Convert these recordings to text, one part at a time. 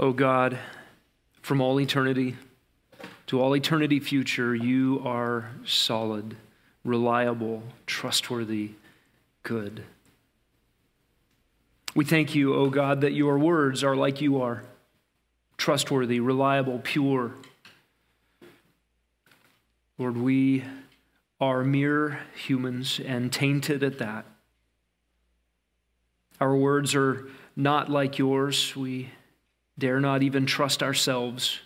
O God, from all eternity to all eternity future, you are solid, reliable, trustworthy, good. We thank you, O God, that your words are like you are trustworthy, reliable, pure. Lord, we are mere humans and tainted at that. Our words are not like yours. We dare not even trust ourselves.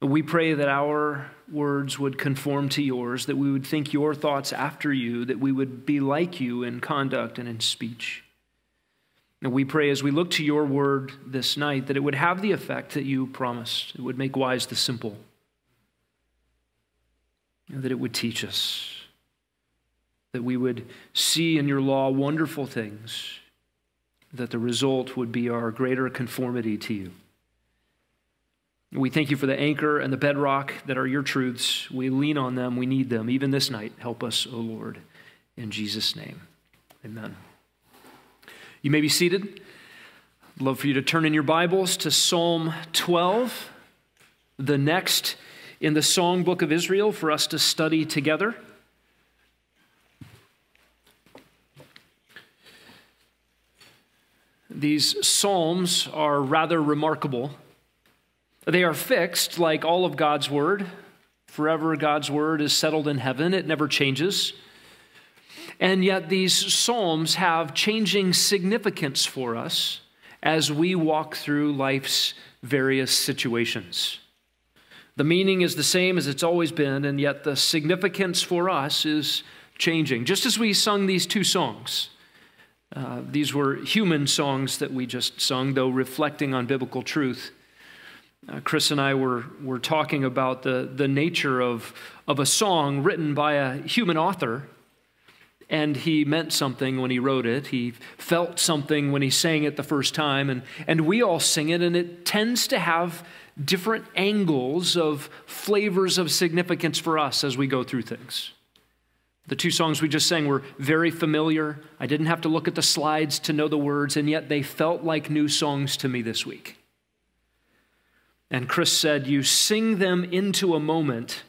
We pray that our words would conform to yours, that we would think your thoughts after you, that we would be like you in conduct and in speech. And we pray as we look to your word this night that it would have the effect that you promised. It would make wise the simple, and that it would teach us, that we would see in your law wonderful things that the result would be our greater conformity to you. We thank you for the anchor and the bedrock that are your truths. We lean on them. We need them. Even this night, help us, O Lord. In Jesus' name, amen. You may be seated. I'd love for you to turn in your Bibles to Psalm 12, the next in the songbook of Israel for us to study together. These psalms are rather remarkable. They are fixed like all of God's word. Forever, God's word is settled in heaven, it never changes. And yet, these psalms have changing significance for us as we walk through life's various situations. The meaning is the same as it's always been, and yet the significance for us is changing. Just as we sung these two songs uh, these were human songs that we just sung, though reflecting on biblical truth. Uh, Chris and I were, were talking about the, the nature of, of a song written by a human author, and he meant something when he wrote it. He felt something when he sang it the first time, and, and we all sing it, and it tends to have different angles of flavors of significance for us as we go through things. The two songs we just sang were very familiar. I didn't have to look at the slides to know the words, and yet they felt like new songs to me this week. And Chris said, You sing them into a moment,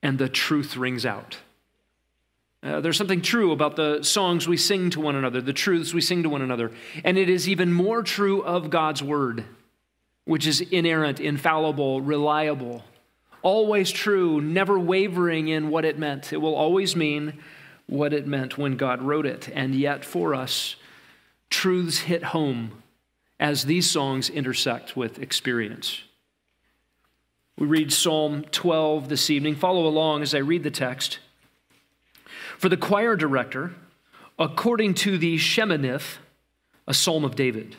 and the truth rings out. Uh, there's something true about the songs we sing to one another, the truths we sing to one another. And it is even more true of God's word, which is inerrant, infallible, reliable, always true, never wavering in what it meant. It will always mean what it meant when God wrote it. And yet, for us, truths hit home as these songs intersect with experience. We read Psalm 12 this evening. Follow along as I read the text. For the choir director, according to the Sheminith, a psalm of David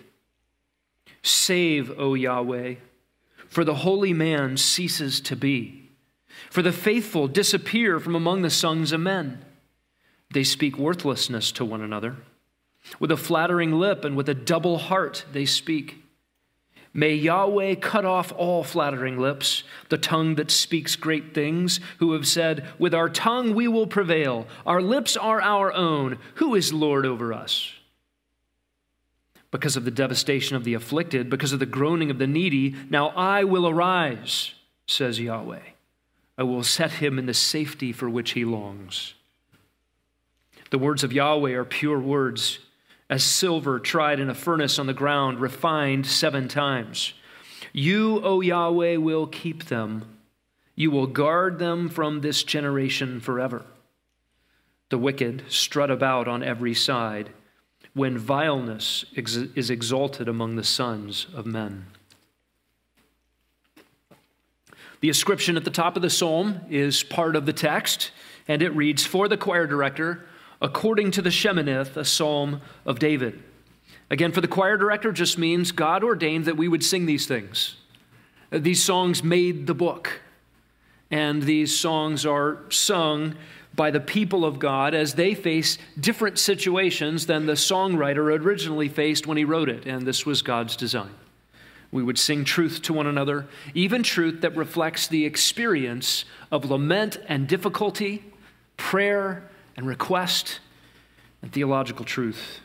Save, O Yahweh for the holy man ceases to be. For the faithful disappear from among the sons of men. They speak worthlessness to one another. With a flattering lip and with a double heart they speak. May Yahweh cut off all flattering lips, the tongue that speaks great things, who have said, With our tongue we will prevail. Our lips are our own. Who is Lord over us? Because of the devastation of the afflicted, because of the groaning of the needy. Now I will arise, says Yahweh. I will set him in the safety for which he longs. The words of Yahweh are pure words, as silver tried in a furnace on the ground, refined seven times. You, O Yahweh, will keep them. You will guard them from this generation forever. The wicked strut about on every side when vileness is exalted among the sons of men. The ascription at the top of the psalm is part of the text, and it reads For the choir director, according to the Sheminith, a psalm of David. Again, for the choir director just means God ordained that we would sing these things. These songs made the book, and these songs are sung by the people of God as they face different situations than the songwriter originally faced when he wrote it, and this was God's design. We would sing truth to one another, even truth that reflects the experience of lament and difficulty, prayer and request, and theological truth.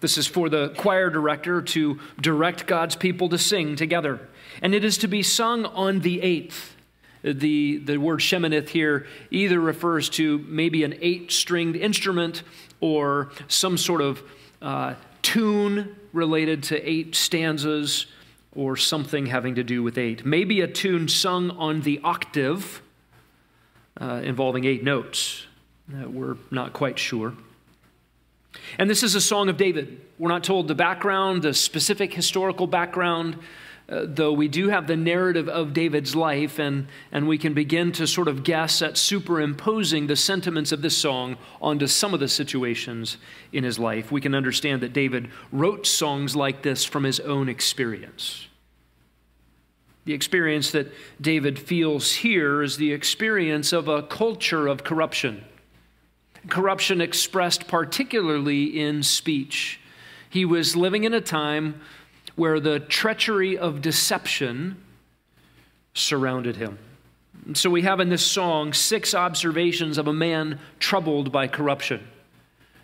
This is for the choir director to direct God's people to sing together. And it is to be sung on the eighth. The, the word Sheminith here either refers to maybe an eight stringed instrument or some sort of uh, tune related to eight stanzas or something having to do with eight. Maybe a tune sung on the octave uh, involving eight notes. Uh, we're not quite sure. And this is a song of David. We're not told the background, the specific historical background, uh, though we do have the narrative of David's life, and, and we can begin to sort of guess at superimposing the sentiments of this song onto some of the situations in his life. We can understand that David wrote songs like this from his own experience. The experience that David feels here is the experience of a culture of corruption. Corruption expressed particularly in speech. He was living in a time where the treachery of deception surrounded him. So we have in this song six observations of a man troubled by corruption.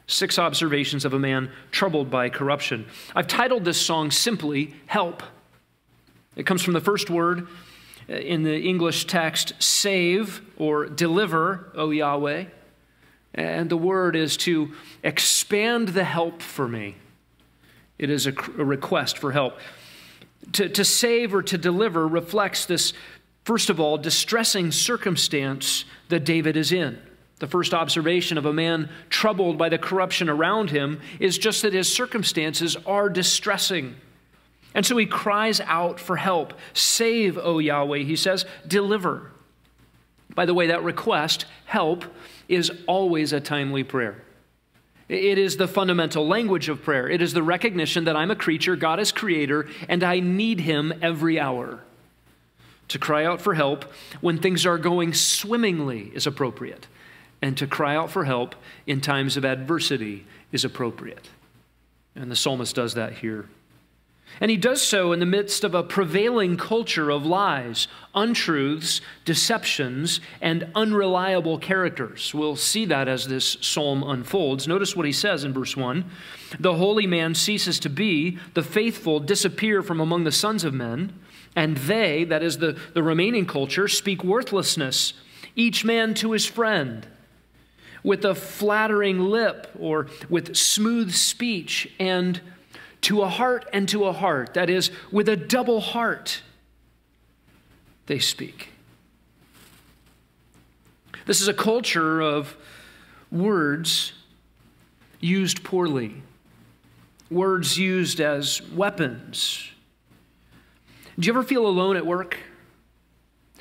Six observations of a man troubled by corruption. I've titled this song simply Help. It comes from the first word in the English text, save or deliver, O Yahweh. And the word is to expand the help for me. It is a, a request for help. To, to save or to deliver reflects this, first of all, distressing circumstance that David is in. The first observation of a man troubled by the corruption around him is just that his circumstances are distressing. And so he cries out for help. Save, O Yahweh, he says, deliver. By the way, that request, help, is always a timely prayer. It is the fundamental language of prayer. It is the recognition that I'm a creature, God is creator, and I need Him every hour. To cry out for help when things are going swimmingly is appropriate, and to cry out for help in times of adversity is appropriate. And the psalmist does that here. And he does so in the midst of a prevailing culture of lies, untruths, deceptions, and unreliable characters. We'll see that as this psalm unfolds. Notice what he says in verse 1 The holy man ceases to be, the faithful disappear from among the sons of men, and they, that is the, the remaining culture, speak worthlessness, each man to his friend with a flattering lip or with smooth speech and to a heart and to a heart, that is, with a double heart, they speak. This is a culture of words used poorly, words used as weapons. Do you ever feel alone at work?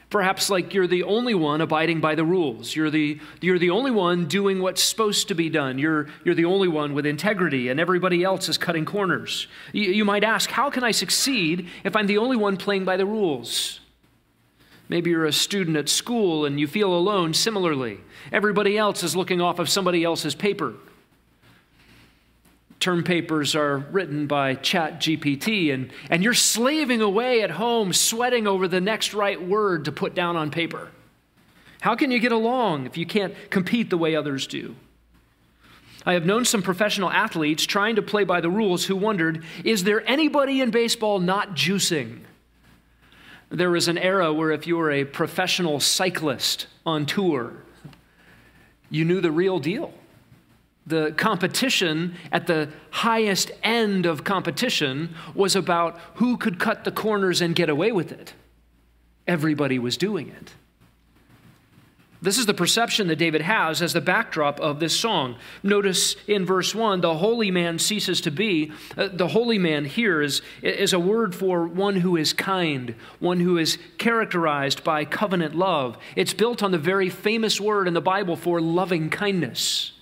Perhaps like you're the only one abiding by the rules. You're the, you're the only one doing what's supposed to be done. You're, you're the only one with integrity, and everybody else is cutting corners. You, you might ask, how can I succeed if I'm the only one playing by the rules? Maybe you're a student at school and you feel alone similarly. Everybody else is looking off of somebody else's paper term papers are written by ChatGPT and, and you're slaving away at home sweating over the next right word to put down on paper. How can you get along if you can't compete the way others do? I have known some professional athletes trying to play by the rules who wondered is there anybody in baseball not juicing? There was an era where if you were a professional cyclist on tour you knew the real deal the competition at the highest end of competition was about who could cut the corners and get away with it. Everybody was doing it. This is the perception that David has as the backdrop of this song. Notice in verse 1, the holy man ceases to be. Uh, the holy man here is, is a word for one who is kind, one who is characterized by covenant love. It's built on the very famous word in the Bible for loving kindness.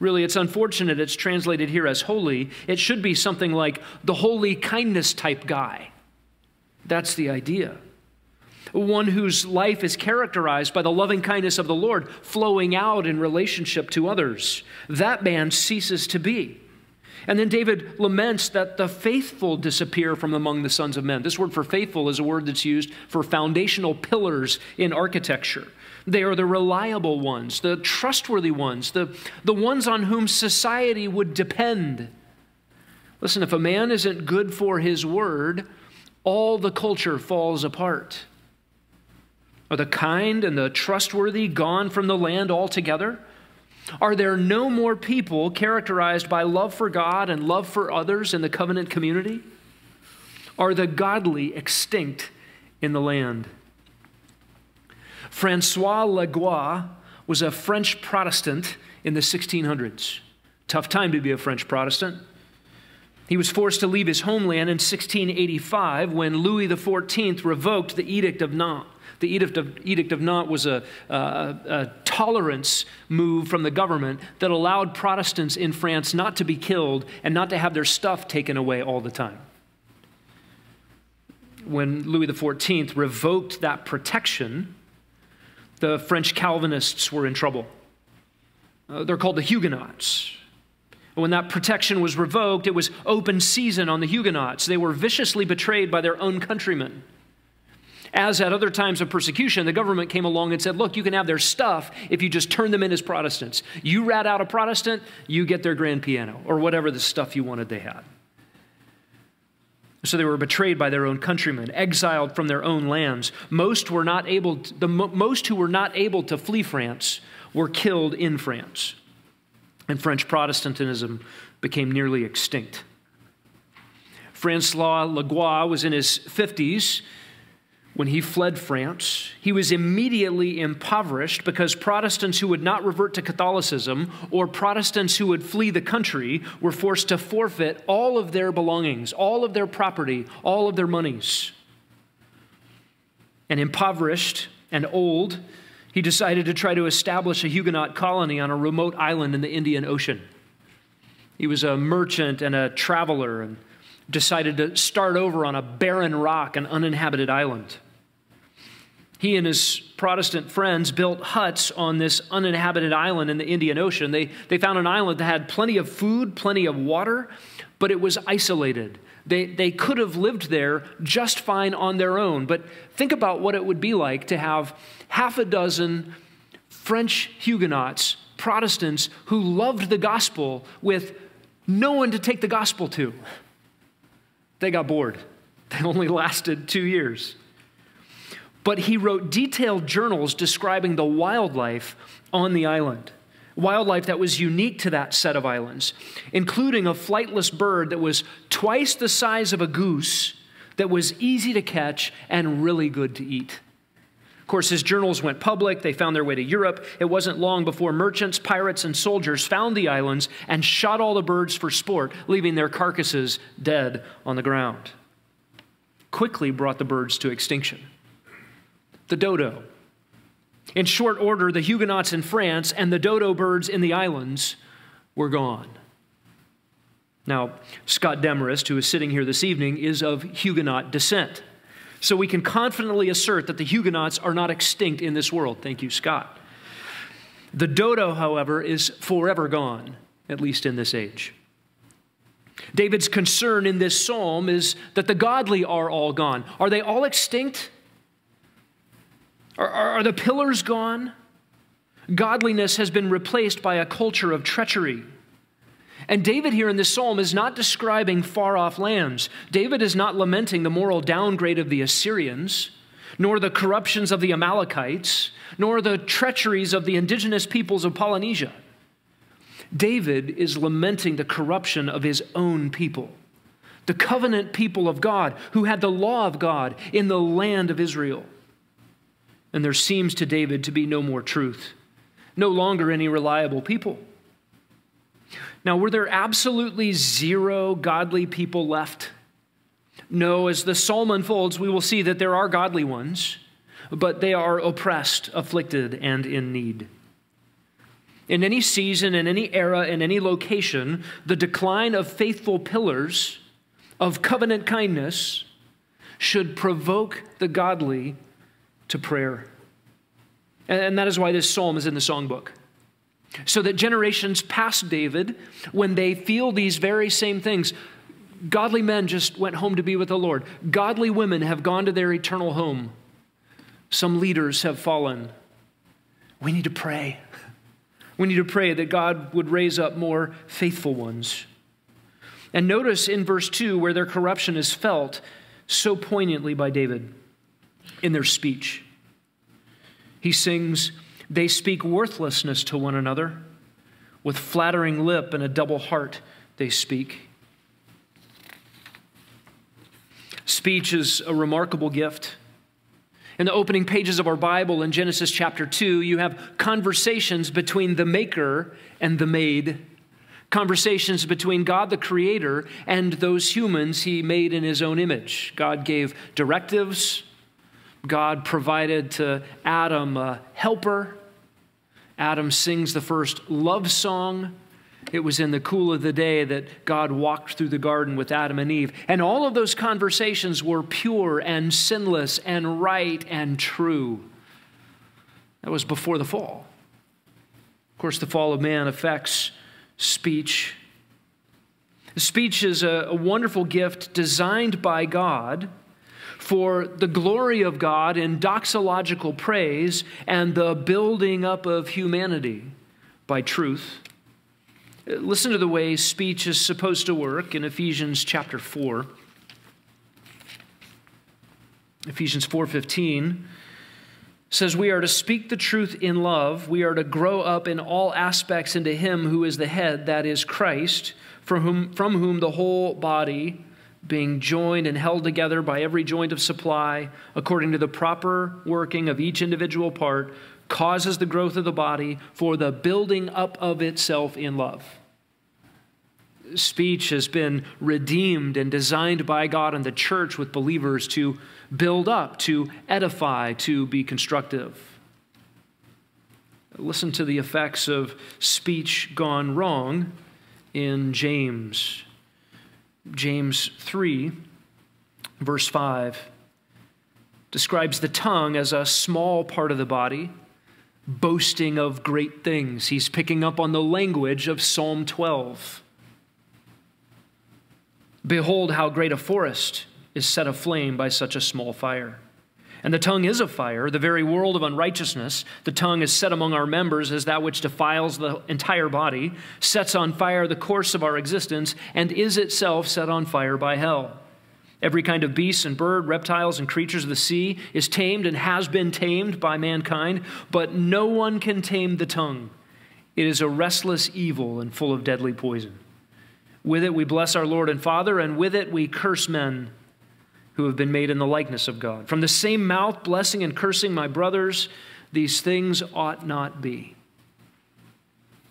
Really, it's unfortunate it's translated here as holy. It should be something like the holy kindness type guy. That's the idea. One whose life is characterized by the loving kindness of the Lord flowing out in relationship to others. That man ceases to be. And then David laments that the faithful disappear from among the sons of men. This word for faithful is a word that's used for foundational pillars in architecture. They are the reliable ones, the trustworthy ones, the, the ones on whom society would depend. Listen, if a man isn't good for his word, all the culture falls apart. Are the kind and the trustworthy gone from the land altogether? Are there no more people characterized by love for God and love for others in the covenant community? Are the godly extinct in the land? Francois Leguat was a French Protestant in the 1600s. Tough time to be a French Protestant. He was forced to leave his homeland in 1685 when Louis XIV revoked the Edict of Nantes. The Edict of, Edict of Nantes was a, a, a tolerance move from the government that allowed Protestants in France not to be killed and not to have their stuff taken away all the time. When Louis XIV revoked that protection, the French Calvinists were in trouble. Uh, they're called the Huguenots. When that protection was revoked, it was open season on the Huguenots. They were viciously betrayed by their own countrymen. As at other times of persecution, the government came along and said, Look, you can have their stuff if you just turn them in as Protestants. You rat out a Protestant, you get their grand piano, or whatever the stuff you wanted they had. So they were betrayed by their own countrymen, exiled from their own lands. Most were not able to, the most who were not able to flee France were killed in France. And French Protestantism became nearly extinct. Francois Leguat was in his 50s when he fled France, he was immediately impoverished because Protestants who would not revert to Catholicism or Protestants who would flee the country were forced to forfeit all of their belongings, all of their property, all of their monies. And impoverished and old, he decided to try to establish a Huguenot colony on a remote island in the Indian Ocean. He was a merchant and a traveler and decided to start over on a barren rock, an uninhabited island. He and his Protestant friends built huts on this uninhabited island in the Indian Ocean. They, they found an island that had plenty of food, plenty of water, but it was isolated. They, they could have lived there just fine on their own. But think about what it would be like to have half a dozen French Huguenots, Protestants, who loved the gospel with no one to take the gospel to. They got bored. They only lasted two years but he wrote detailed journals describing the wildlife on the island. Wildlife that was unique to that set of islands, including a flightless bird that was twice the size of a goose, that was easy to catch and really good to eat. Of course, his journals went public. They found their way to Europe. It wasn't long before merchants, pirates, and soldiers found the islands and shot all the birds for sport, leaving their carcasses dead on the ground. Quickly brought the birds to extinction the dodo. In short order, the Huguenots in France and the dodo birds in the islands were gone. Now, Scott Demarest, who is sitting here this evening, is of Huguenot descent. So we can confidently assert that the Huguenots are not extinct in this world. Thank you, Scott. The dodo, however, is forever gone, at least in this age. David's concern in this psalm is that the godly are all gone. Are they all extinct? Are, are, are the pillars gone? Godliness has been replaced by a culture of treachery. And David here in this psalm is not describing far off lands. David is not lamenting the moral downgrade of the Assyrians, nor the corruptions of the Amalekites, nor the treacheries of the indigenous peoples of Polynesia. David is lamenting the corruption of his own people, the covenant people of God who had the law of God in the land of Israel and there seems to David to be no more truth, no longer any reliable people. Now, were there absolutely zero godly people left? No, as the psalm unfolds, we will see that there are godly ones, but they are oppressed, afflicted, and in need. In any season, in any era, in any location, the decline of faithful pillars of covenant kindness should provoke the godly to prayer. And that is why this psalm is in the songbook. So that generations past David, when they feel these very same things, godly men just went home to be with the Lord. Godly women have gone to their eternal home. Some leaders have fallen. We need to pray. We need to pray that God would raise up more faithful ones. And notice in verse 2 where their corruption is felt so poignantly by David in their speech. He sings, They speak worthlessness to one another. With flattering lip and a double heart, they speak. Speech is a remarkable gift. In the opening pages of our Bible in Genesis chapter 2, you have conversations between the maker and the made, conversations between God the creator and those humans he made in his own image. God gave directives, God provided to Adam a helper. Adam sings the first love song. It was in the cool of the day that God walked through the garden with Adam and Eve. And all of those conversations were pure and sinless and right and true. That was before the fall. Of course, the fall of man affects speech. Speech is a, a wonderful gift designed by God for the glory of God in doxological praise and the building up of humanity by truth. Listen to the way speech is supposed to work in Ephesians chapter 4. Ephesians 4:15 says we are to speak the truth in love, we are to grow up in all aspects into him who is the head, that is Christ, from whom from whom the whole body being joined and held together by every joint of supply, according to the proper working of each individual part, causes the growth of the body for the building up of itself in love. Speech has been redeemed and designed by God and the church with believers to build up, to edify, to be constructive. Listen to the effects of speech gone wrong in James James 3, verse 5, describes the tongue as a small part of the body, boasting of great things. He's picking up on the language of Psalm 12. Behold, how great a forest is set aflame by such a small fire. And the tongue is a fire, the very world of unrighteousness. The tongue is set among our members as that which defiles the entire body, sets on fire the course of our existence, and is itself set on fire by hell. Every kind of beast and bird, reptiles and creatures of the sea is tamed and has been tamed by mankind, but no one can tame the tongue. It is a restless evil and full of deadly poison. With it we bless our Lord and Father, and with it we curse men who have been made in the likeness of God. From the same mouth, blessing and cursing, my brothers, these things ought not be.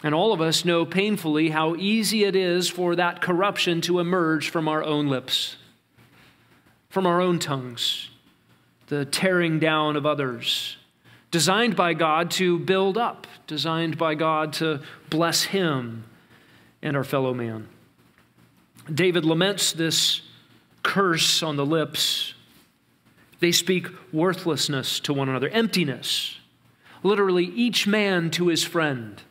And all of us know painfully how easy it is for that corruption to emerge from our own lips, from our own tongues, the tearing down of others, designed by God to build up, designed by God to bless Him and our fellow man. David laments this curse on the lips. They speak worthlessness to one another, emptiness. Literally, each man to his friend.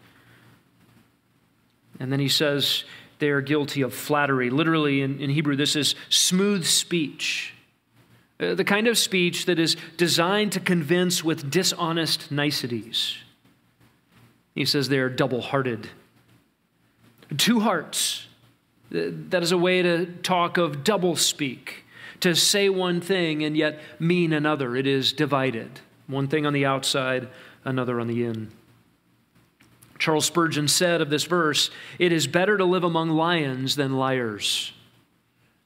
And then he says they are guilty of flattery. Literally, in, in Hebrew, this is smooth speech. Uh, the kind of speech that is designed to convince with dishonest niceties. He says they are double hearted. Two hearts that is a way to talk of double speak, to say one thing and yet mean another. It is divided. One thing on the outside, another on the in. Charles Spurgeon said of this verse, It is better to live among lions than liars.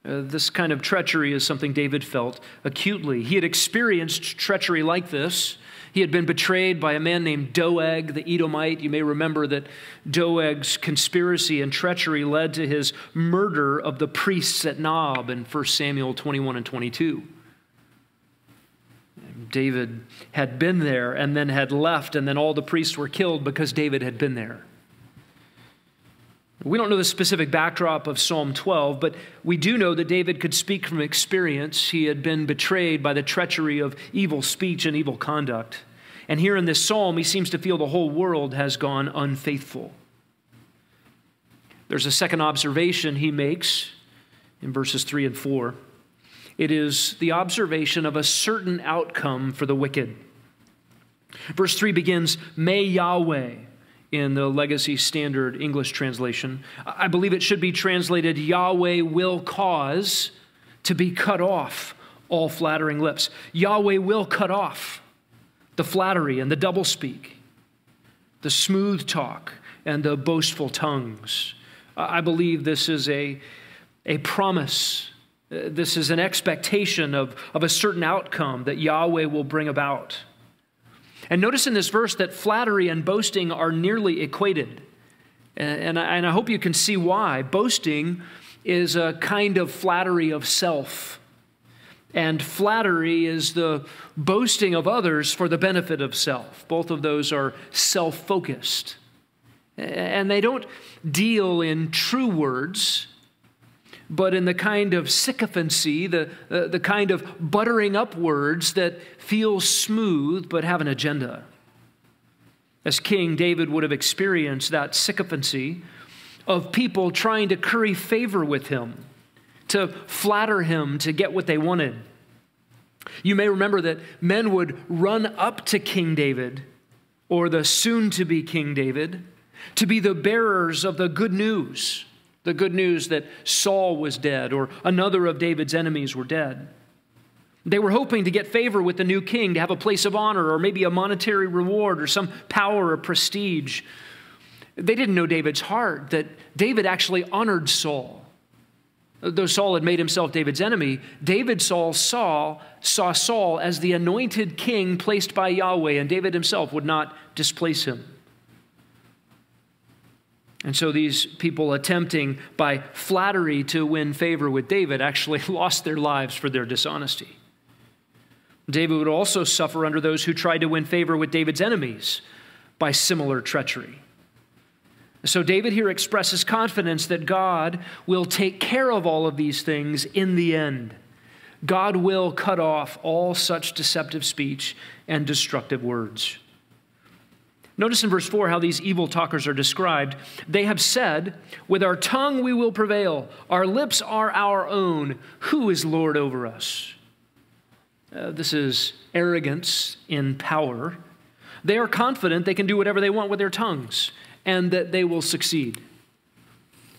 Uh, this kind of treachery is something David felt acutely. He had experienced treachery like this he had been betrayed by a man named Doeg the Edomite. You may remember that Doeg's conspiracy and treachery led to his murder of the priests at Nob in 1 Samuel 21 and 22. David had been there and then had left, and then all the priests were killed because David had been there. We don't know the specific backdrop of Psalm 12, but we do know that David could speak from experience. He had been betrayed by the treachery of evil speech and evil conduct. And here in this psalm, he seems to feel the whole world has gone unfaithful. There's a second observation he makes in verses 3 and 4. It is the observation of a certain outcome for the wicked. Verse 3 begins, May Yahweh in the Legacy Standard English translation. I believe it should be translated Yahweh will cause to be cut off all flattering lips. Yahweh will cut off the flattery and the doublespeak, the smooth talk and the boastful tongues. I believe this is a, a promise. This is an expectation of, of a certain outcome that Yahweh will bring about. And notice in this verse that flattery and boasting are nearly equated. And I, hope you can see why. Boasting is a kind of flattery of self. And flattery is the boasting of others for the benefit of self. Both of those are self focused. And they don't deal in true words, but in the kind of sycophancy, the, uh, the kind of buttering up words that feel smooth but have an agenda. As King David would have experienced that sycophancy of people trying to curry favor with him, to flatter him to get what they wanted. You may remember that men would run up to King David or the soon to be King David to be the bearers of the good news the good news that Saul was dead or another of David's enemies were dead. They were hoping to get favor with the new king, to have a place of honor or maybe a monetary reward or some power or prestige. They didn't know David's heart, that David actually honored Saul. Though Saul had made himself David's enemy, David Saul saw, saw Saul as the anointed king placed by Yahweh, and David himself would not displace him. And so these people attempting by flattery to win favor with David actually lost their lives for their dishonesty. David would also suffer under those who tried to win favor with David's enemies by similar treachery. So David here expresses confidence that God will take care of all of these things in the end. God will cut off all such deceptive speech and destructive words. Notice in verse 4 how these evil talkers are described. They have said, With our tongue we will prevail, our lips are our own. Who is Lord over us? Uh, this is arrogance in power. They are confident they can do whatever they want with their tongues and that they will succeed.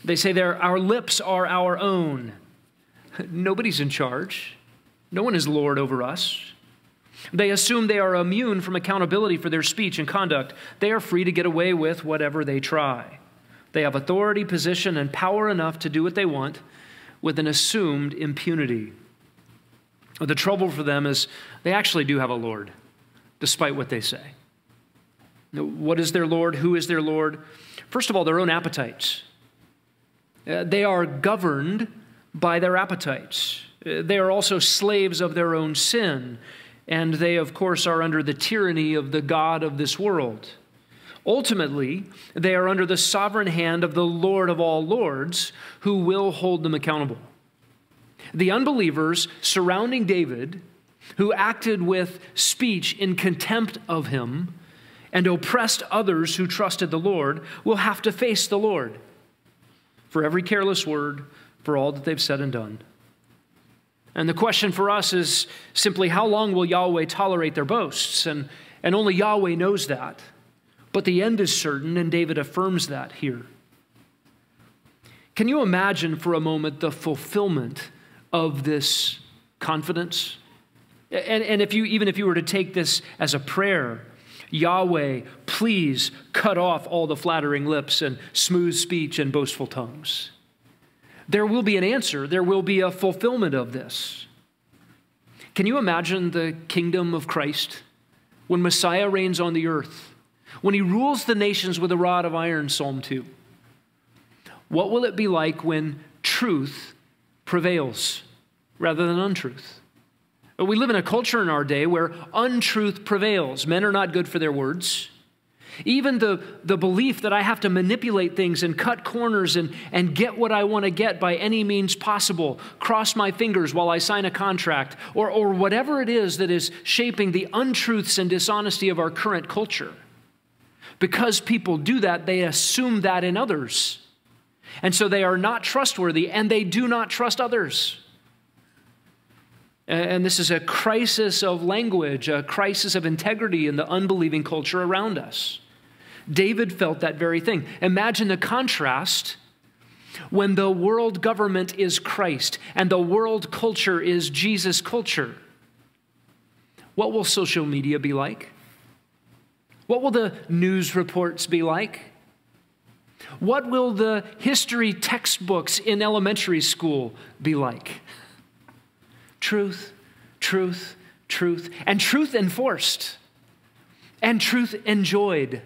They say our lips are our own. Nobody's in charge. No one is Lord over us. They assume they are immune from accountability for their speech and conduct. They are free to get away with whatever they try. They have authority, position, and power enough to do what they want with an assumed impunity. The trouble for them is they actually do have a Lord, despite what they say. What is their Lord? Who is their Lord? First of all, their own appetites. Uh, they are governed by their appetites. Uh, they are also slaves of their own sin and they, of course, are under the tyranny of the God of this world. Ultimately, they are under the sovereign hand of the Lord of all lords, who will hold them accountable. The unbelievers surrounding David, who acted with speech in contempt of him and oppressed others who trusted the Lord, will have to face the Lord for every careless word, for all that they've said and done. And the question for us is simply how long will Yahweh tolerate their boasts? And, and only Yahweh knows that. But the end is certain, and David affirms that here. Can you imagine for a moment the fulfillment of this confidence? And, and if you, even if you were to take this as a prayer, Yahweh, please cut off all the flattering lips and smooth speech and boastful tongues there will be an answer, there will be a fulfillment of this. Can you imagine the kingdom of Christ when Messiah reigns on the earth, when he rules the nations with a rod of iron, Psalm 2? What will it be like when truth prevails rather than untruth? We live in a culture in our day where untruth prevails. Men are not good for their words. Even the, the belief that I have to manipulate things and cut corners and, and get what I want to get by any means possible, cross my fingers while I sign a contract, or, or whatever it is that is shaping the untruths and dishonesty of our current culture. Because people do that, they assume that in others. And so they are not trustworthy and they do not trust others. And this is a crisis of language, a crisis of integrity in the unbelieving culture around us. David felt that very thing. Imagine the contrast when the world government is Christ and the world culture is Jesus culture. What will social media be like? What will the news reports be like? What will the history textbooks in elementary school be like? Truth, truth, truth, and truth enforced, and truth enjoyed.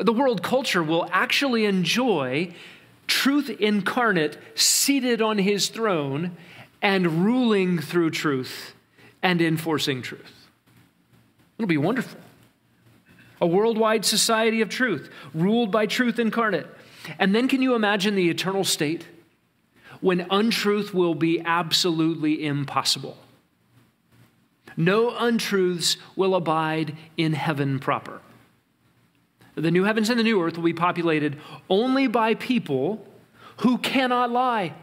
The world culture will actually enjoy truth incarnate, seated on his throne, and ruling through truth and enforcing truth. It'll be wonderful. A worldwide society of truth, ruled by truth incarnate. And then can you imagine the eternal state when untruth will be absolutely impossible? No untruths will abide in heaven proper. The new heavens and the new earth will be populated only by people who cannot lie,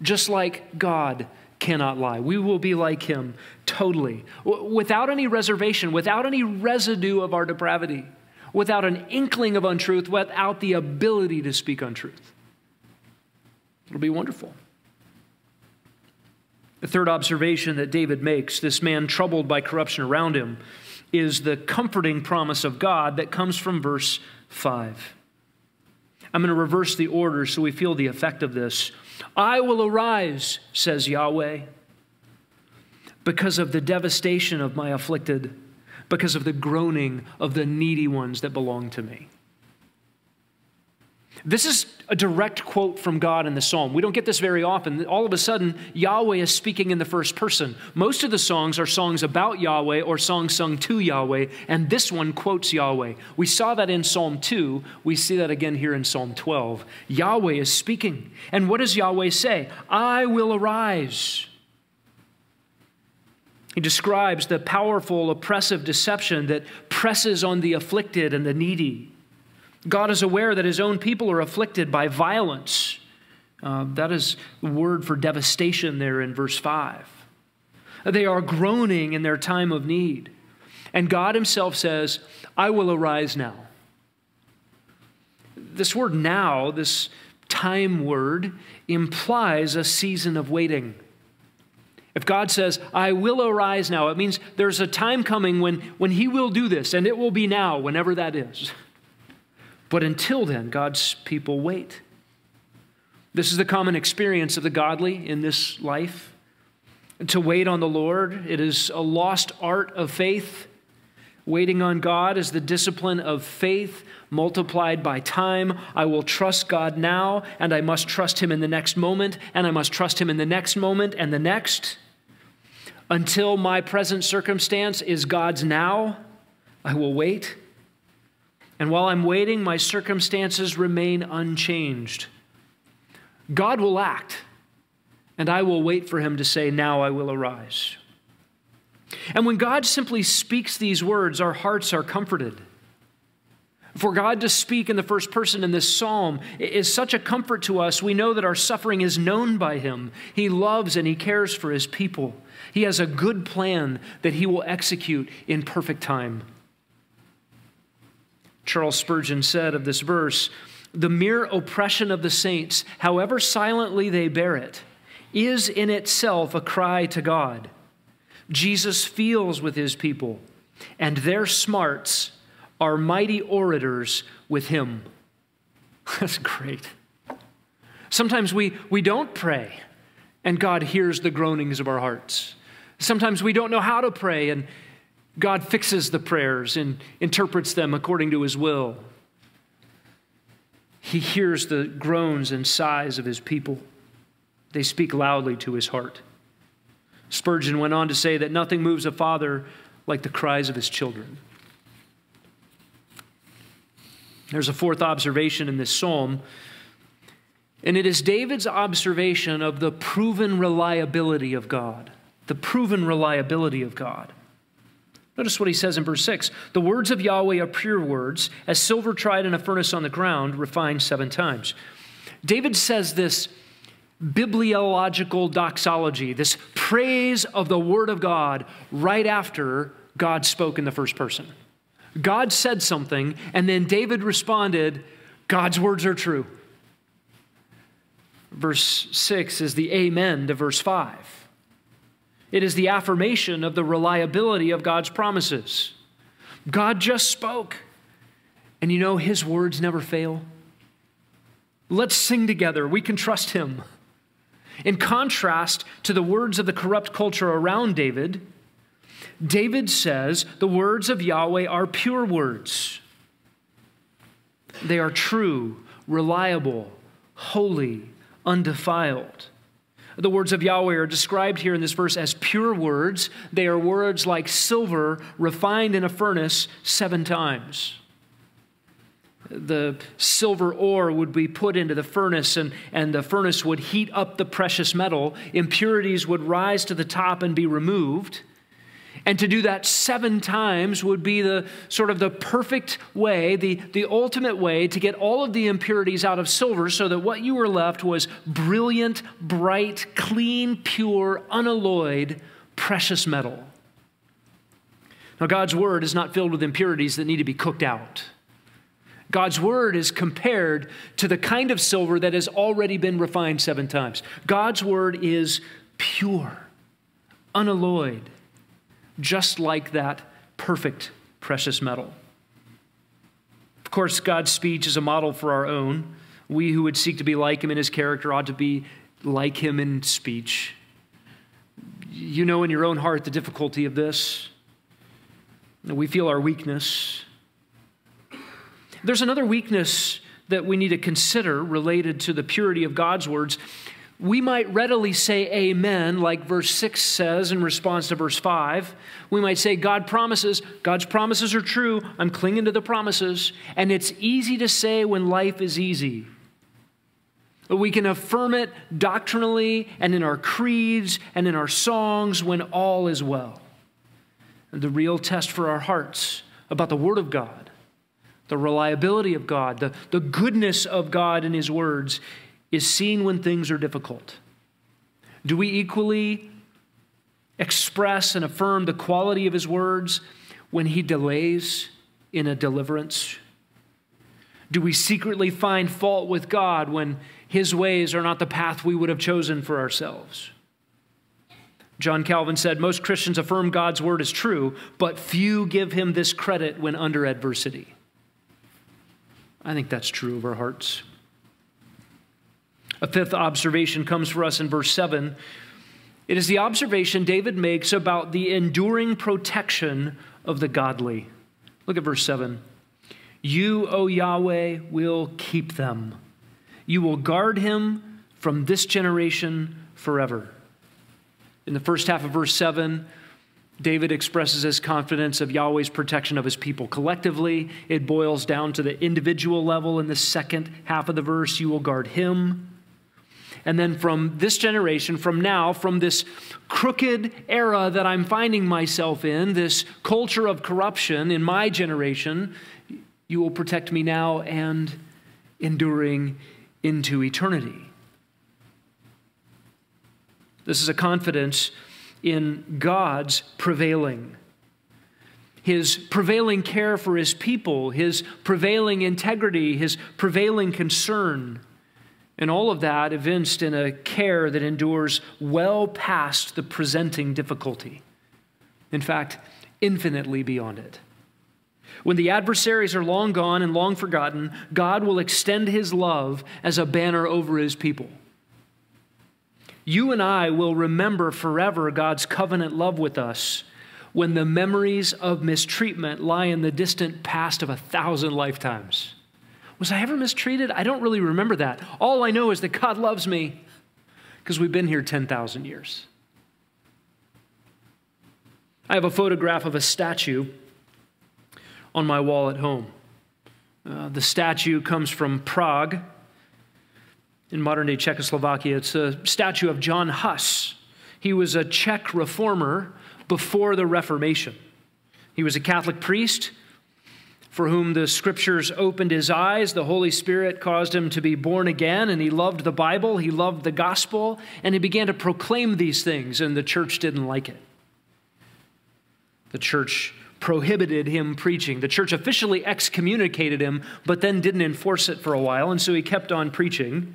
just like God cannot lie. We will be like him totally, without any reservation, without any residue of our depravity, without an inkling of untruth, without the ability to speak untruth. It'll be wonderful. The third observation that David makes this man troubled by corruption around him is the comforting promise of God that comes from verse 5. I'm going to reverse the order so we feel the effect of this. I will arise, says Yahweh, because of the devastation of my afflicted, because of the groaning of the needy ones that belong to me. This is a direct quote from God in the psalm. We don't get this very often. All of a sudden, Yahweh is speaking in the first person. Most of the songs are songs about Yahweh or songs sung to Yahweh, and this one quotes Yahweh. We saw that in Psalm 2. We see that again here in Psalm 12. Yahweh is speaking. And what does Yahweh say? I will arise. He describes the powerful, oppressive deception that presses on the afflicted and the needy. God is aware that his own people are afflicted by violence. Uh, that is the word for devastation there in verse 5. They are groaning in their time of need. And God himself says, I will arise now. This word now, this time word, implies a season of waiting. If God says, I will arise now, it means there's a time coming when, when He will do this, and it will be now, whenever that is. But until then, God's people wait. This is the common experience of the godly in this life. To wait on the Lord, it is a lost art of faith. Waiting on God is the discipline of faith multiplied by time. I will trust God now, and I must trust Him in the next moment, and I must trust Him in the next moment and the next. Until my present circumstance is God's now, I will wait. And while I'm waiting, my circumstances remain unchanged. God will act, and I will wait for him to say, Now I will arise. And when God simply speaks these words, our hearts are comforted. For God to speak in the first person in this psalm is such a comfort to us. We know that our suffering is known by Him. He loves and He cares for His people. He has a good plan that He will execute in perfect time. Charles Spurgeon said of this verse the mere oppression of the saints, however silently they bear it, is in itself a cry to God. Jesus feels with his people, and their smarts are mighty orators with him. That's great. Sometimes we, we don't pray, and God hears the groanings of our hearts. Sometimes we don't know how to pray, and God fixes the prayers and interprets them according to his will. He hears the groans and sighs of his people. They speak loudly to his heart. Spurgeon went on to say that nothing moves a father like the cries of his children. There's a fourth observation in this psalm, and it is David's observation of the proven reliability of God. The proven reliability of God. Notice what he says in verse 6 The words of Yahweh are pure words, as silver tried in a furnace on the ground, refined seven times. David says this bibliological doxology, this praise of the Word of God, right after God spoke in the first person. God said something, and then David responded, God's words are true. Verse 6 is the amen to verse 5. It is the affirmation of the reliability of God's promises. God just spoke, and you know, his words never fail. Let's sing together. We can trust him. In contrast to the words of the corrupt culture around David, David says the words of Yahweh are pure words. They are true, reliable, holy, undefiled. The words of Yahweh are described here in this verse as pure words. They are words like silver refined in a furnace seven times. The silver ore would be put into the furnace, and, and the furnace would heat up the precious metal. Impurities would rise to the top and be removed. And to do that seven times would be the sort of the perfect way, the, the ultimate way to get all of the impurities out of silver so that what you were left was brilliant, bright, clean, pure, unalloyed, precious metal. Now, God's word is not filled with impurities that need to be cooked out. God's word is compared to the kind of silver that has already been refined seven times. God's word is pure, unalloyed just like that perfect precious metal. Of course, God's speech is a model for our own. We who would seek to be like him in his character ought to be like him in speech. You know in your own heart the difficulty of this. We feel our weakness. There's another weakness that we need to consider related to the purity of God's words, we might readily say amen, like verse 6 says in response to verse 5. We might say, God promises, God's promises are true, I'm clinging to the promises. And it's easy to say when life is easy. But we can affirm it doctrinally and in our creeds and in our songs when all is well. And the real test for our hearts about the Word of God, the reliability of God, the, the goodness of God in His words is seen when things are difficult? Do we equally express and affirm the quality of his words when he delays in a deliverance? Do we secretly find fault with God when his ways are not the path we would have chosen for ourselves? John Calvin said, Most Christians affirm God's word is true, but few give him this credit when under adversity. I think that's true of our hearts. A fifth observation comes for us in verse 7. It is the observation David makes about the enduring protection of the godly. Look at verse 7. You, O Yahweh, will keep them. You will guard him from this generation forever. In the first half of verse 7, David expresses his confidence of Yahweh's protection of his people collectively. It boils down to the individual level in the second half of the verse. You will guard him. And then from this generation, from now, from this crooked era that I'm finding myself in, this culture of corruption in my generation, you will protect me now and enduring into eternity. This is a confidence in God's prevailing. His prevailing care for his people, his prevailing integrity, his prevailing concern and all of that evinced in a care that endures well past the presenting difficulty. In fact, infinitely beyond it. When the adversaries are long gone and long forgotten, God will extend his love as a banner over his people. You and I will remember forever God's covenant love with us when the memories of mistreatment lie in the distant past of a thousand lifetimes. Was I ever mistreated? I don't really remember that. All I know is that God loves me because we've been here 10,000 years. I have a photograph of a statue on my wall at home. Uh, the statue comes from Prague in modern day Czechoslovakia. It's a statue of John Huss. He was a Czech reformer before the Reformation. He was a Catholic priest for whom the scriptures opened his eyes. The Holy Spirit caused him to be born again, and he loved the Bible, he loved the gospel, and he began to proclaim these things, and the church didn't like it. The church prohibited him preaching. The church officially excommunicated him, but then didn't enforce it for a while, and so he kept on preaching,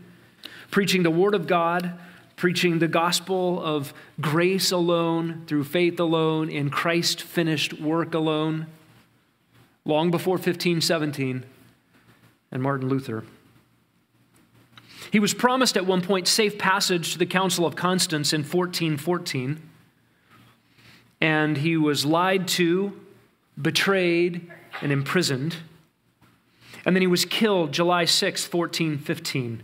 preaching the Word of God, preaching the gospel of grace alone, through faith alone, in Christ finished work alone, long before 1517 and Martin Luther. He was promised at one point safe passage to the Council of Constance in 1414, and he was lied to, betrayed, and imprisoned. And then he was killed July 6, 1415.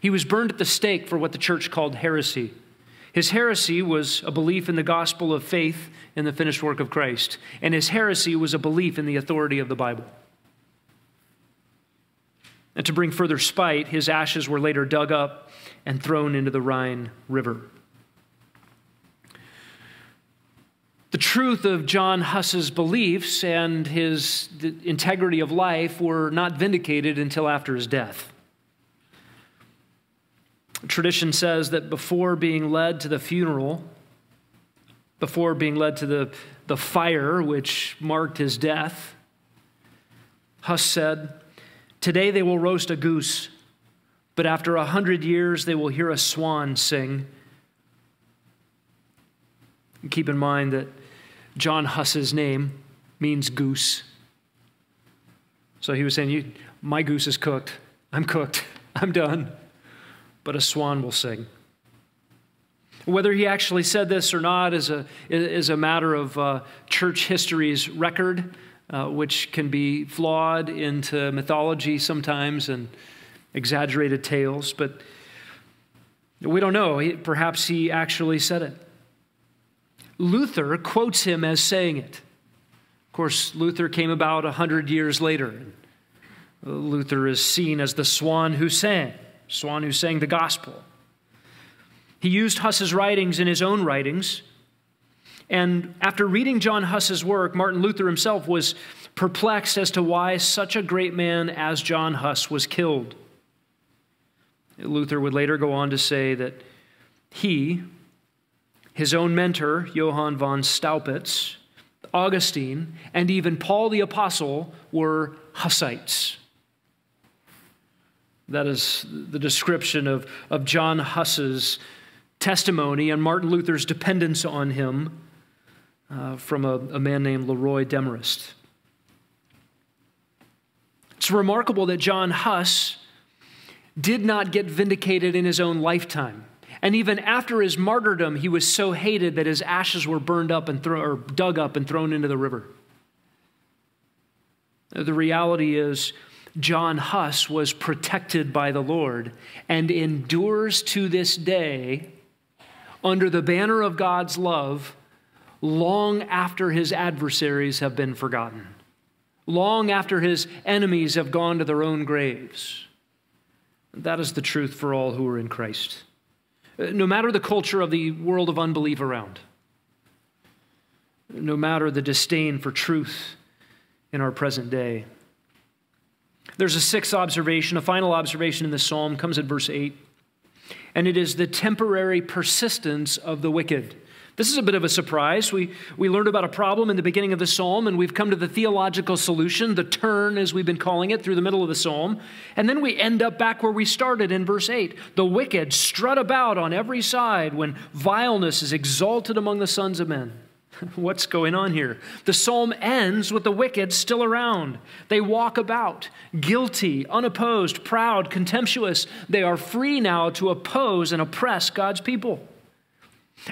He was burned at the stake for what the church called heresy. His heresy was a belief in the gospel of faith in the finished work of Christ, and his heresy was a belief in the authority of the Bible. And to bring further spite, his ashes were later dug up and thrown into the Rhine River. The truth of John Huss's beliefs and his integrity of life were not vindicated until after his death. Tradition says that before being led to the funeral, before being led to the, the fire which marked his death, Huss said, Today they will roast a goose, but after a hundred years they will hear a swan sing. And keep in mind that John Huss's name means goose. So he was saying, You My goose is cooked. I'm cooked. I'm done. But a swan will sing. Whether he actually said this or not is a, is a matter of uh, church history's record uh, which can be flawed into mythology sometimes and exaggerated tales, but we don't know. Perhaps he actually said it. Luther quotes him as saying it. Of course, Luther came about a hundred years later. Luther is seen as the swan who sang, swan who sang the gospel. He used Huss's writings in his own writings and after reading John Huss's work, Martin Luther himself was perplexed as to why such a great man as John Huss was killed. Luther would later go on to say that he, his own mentor, Johann von Staupitz, Augustine, and even Paul the Apostle were Hussites. That is the description of, of John Huss's testimony and Martin Luther's dependence on him uh, from a, a man named Leroy Demarest. It's remarkable that John Huss did not get vindicated in his own lifetime. And even after his martyrdom, he was so hated that his ashes were burned up and or dug up and thrown into the river. The reality is, John Huss was protected by the Lord and endures to this day under the banner of God's love long after his adversaries have been forgotten, long after his enemies have gone to their own graves. That is the truth for all who are in Christ. Uh, no matter the culture of the world of unbelief around, no matter the disdain for truth in our present day. There's a sixth observation, a final observation in the psalm, comes at verse 8, and it is the temporary persistence of the wicked. This is a bit of a surprise. We, we learned about a problem in the beginning of the psalm, and we've come to the theological solution, the turn, as we've been calling it, through the middle of the psalm. And then we end up back where we started in verse 8. The wicked strut about on every side when vileness is exalted among the sons of men. What's going on here? The psalm ends with the wicked still around. They walk about, guilty, unopposed, proud, contemptuous. They are free now to oppose and oppress God's people.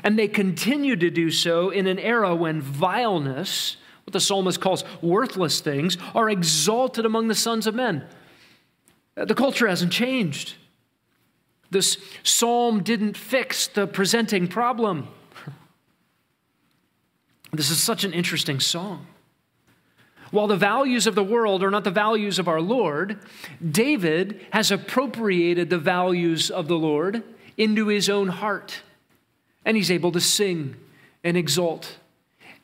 And they continue to do so in an era when vileness, what the psalmist calls worthless things, are exalted among the sons of men. The culture hasn't changed. This psalm didn't fix the presenting problem. This is such an interesting song. While the values of the world are not the values of our Lord, David has appropriated the values of the Lord into his own heart and he's able to sing and exult.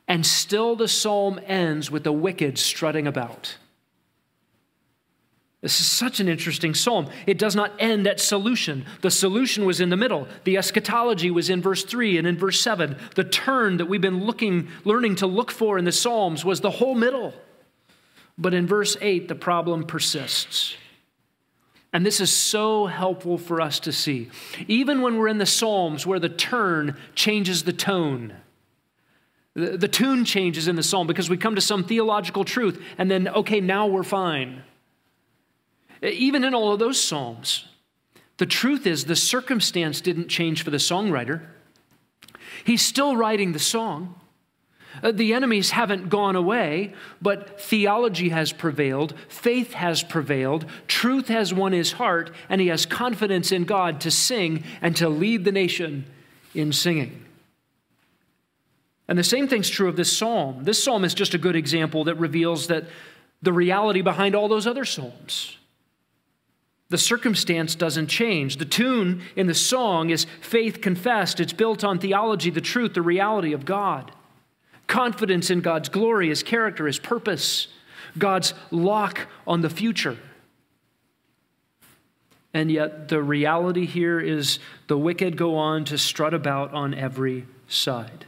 And still the psalm ends with the wicked strutting about. This is such an interesting psalm. It does not end at solution. The solution was in the middle. The eschatology was in verse 3 and in verse 7. The turn that we've been looking learning to look for in the psalms was the whole middle. But in verse 8 the problem persists. And this is so helpful for us to see. Even when we're in the psalms where the turn changes the tone. The, the tune changes in the psalm because we come to some theological truth and then okay, now we're fine. Even in all of those Psalms, the truth is the circumstance didn't change for the songwriter. He's still writing the song. Uh, the enemies haven't gone away, but theology has prevailed, faith has prevailed, truth has won his heart, and he has confidence in God to sing and to lead the nation in singing. And the same thing's true of this psalm. This psalm is just a good example that reveals that the reality behind all those other psalms. The circumstance doesn't change. The tune in the song is faith confessed. It's built on theology, the truth, the reality of God. Confidence in God's glory, His character, His purpose, God's lock on the future. And yet, the reality here is the wicked go on to strut about on every side.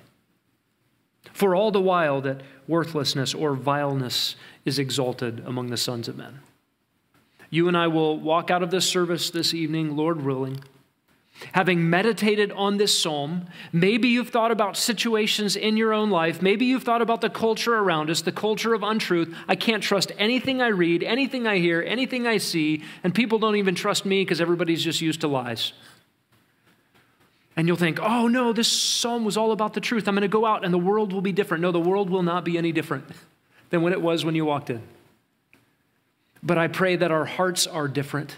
For all the while that worthlessness or vileness is exalted among the sons of men. You and I will walk out of this service this evening, Lord willing, having meditated on this psalm. Maybe you've thought about situations in your own life. Maybe you've thought about the culture around us, the culture of untruth. I can't trust anything I read, anything I hear, anything I see, and people don't even trust me because everybody's just used to lies. And you'll think, oh no, this psalm was all about the truth. I'm going to go out and the world will be different. No, the world will not be any different than when it was when you walked in. But I pray that our hearts are different,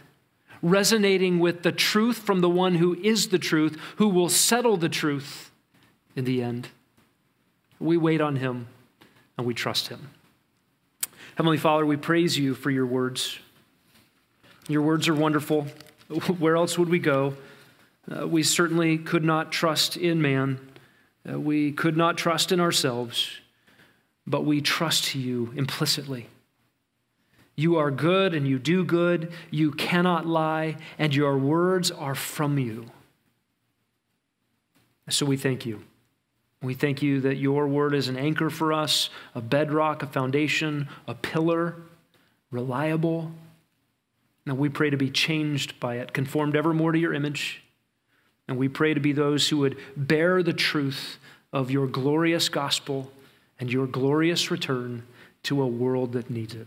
resonating with the truth from the one who is the truth, who will settle the truth in the end. We wait on him and we trust him. Heavenly Father, we praise you for your words. Your words are wonderful. Where else would we go? Uh, we certainly could not trust in man. Uh, we could not trust in ourselves, but we trust you implicitly. You are good and you do good. You cannot lie, and your words are from you. So we thank you. We thank you that your word is an anchor for us, a bedrock, a foundation, a pillar, reliable. Now we pray to be changed by it, conformed ever more to your image. And we pray to be those who would bear the truth of your glorious gospel and your glorious return to a world that needs it.